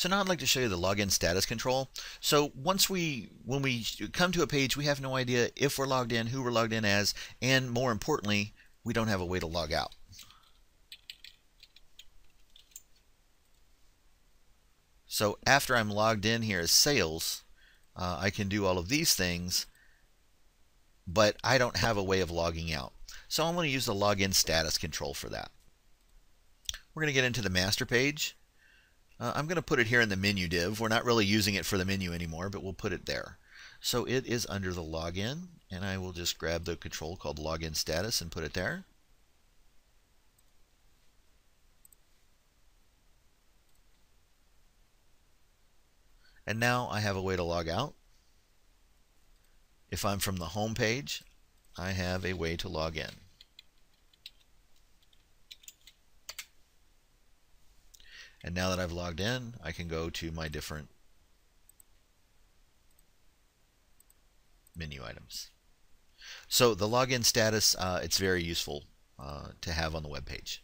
So now I'd like to show you the login status control. So once we, when we come to a page, we have no idea if we're logged in, who we're logged in as, and more importantly, we don't have a way to log out. So after I'm logged in here as sales, uh, I can do all of these things, but I don't have a way of logging out. So I'm going to use the login status control for that. We're going to get into the master page. Uh, I'm going to put it here in the menu div. We're not really using it for the menu anymore, but we'll put it there. So it is under the login, and I will just grab the control called login status and put it there. And now I have a way to log out. If I'm from the home page, I have a way to log in. And now that I've logged in, I can go to my different menu items. So the login status, uh, it's very useful uh, to have on the web page.